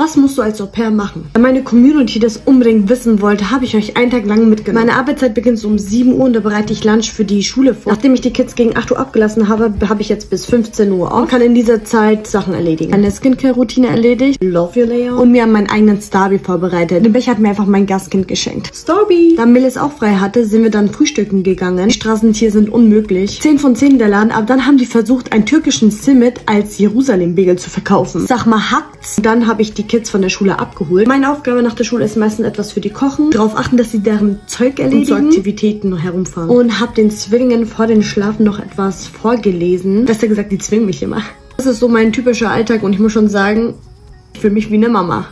Was musst du als Au pair machen? Da meine Community das unbedingt wissen wollte, habe ich euch einen Tag lang mitgenommen. Meine Arbeitszeit beginnt so um 7 Uhr und da bereite ich Lunch für die Schule vor. Nachdem ich die Kids gegen 8 Uhr abgelassen habe, habe ich jetzt bis 15 Uhr auf und kann in dieser Zeit Sachen erledigen. Meine Skincare-Routine erledigt, Love Your Layer und mir meinen eigenen Starby vorbereitet. Den Becher hat mir einfach mein Gastkind geschenkt. Starby! Da Millis auch frei hatte, sind wir dann frühstücken gegangen. Die Straßen hier sind unmöglich. 10 von 10 der Laden, aber dann haben die versucht, einen türkischen Simit als Jerusalem-Begel zu verkaufen. Sag mal, hackt's? Dann habe ich die Kids von der Schule abgeholt. Meine Aufgabe nach der Schule ist meistens etwas für die kochen, darauf achten, dass sie deren Zeug erledigen und zu Aktivitäten herumfahren. Und habe den Zwillingen vor den Schlafen noch etwas vorgelesen. Besser gesagt, die zwingen mich immer. Das ist so mein typischer Alltag und ich muss schon sagen, ich fühle mich wie eine Mama.